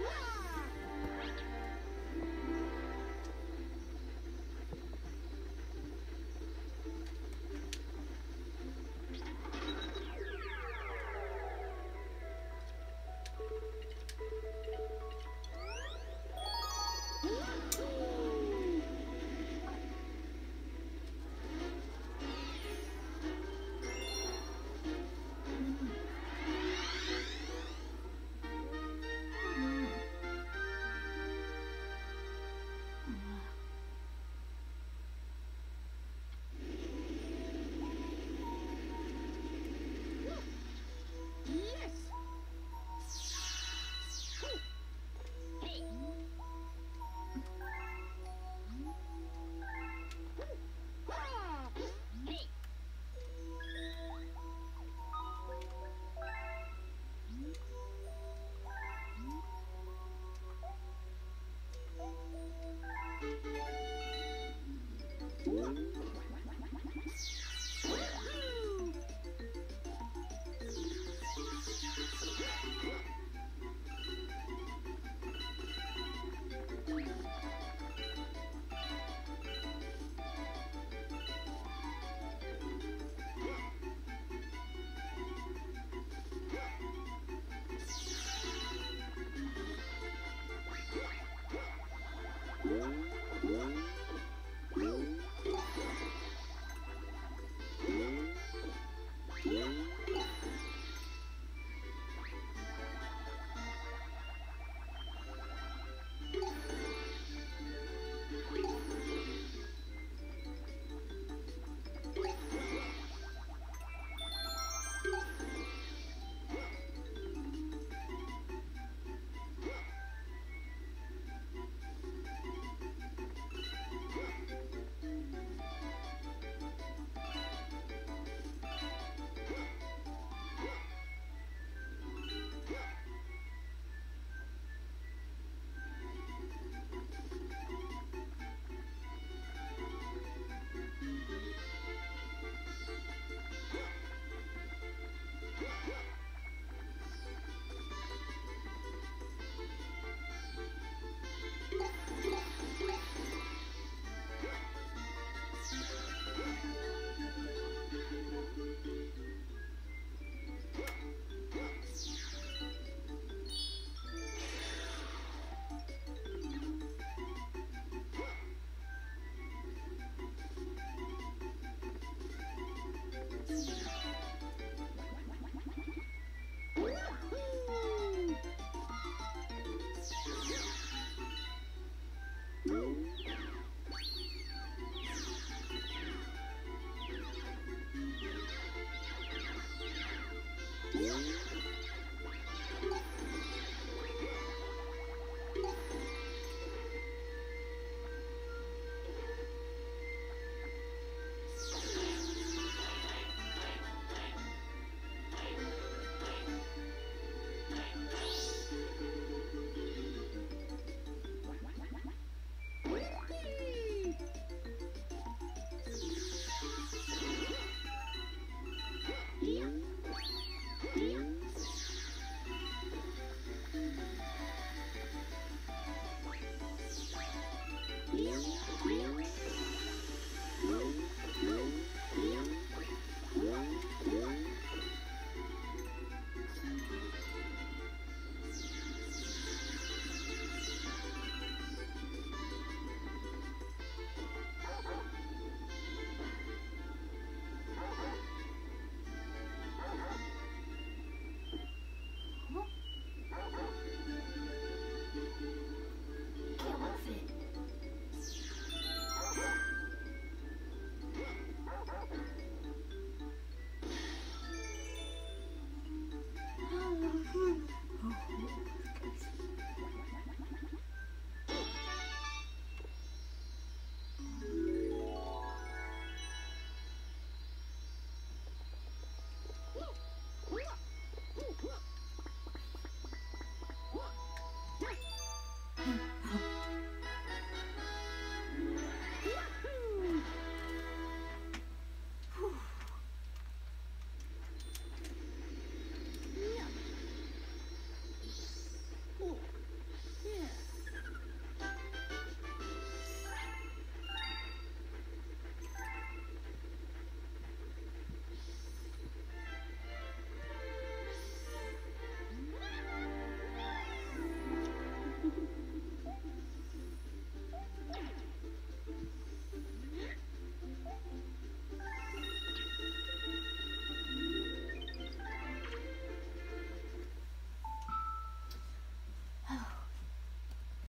Ah!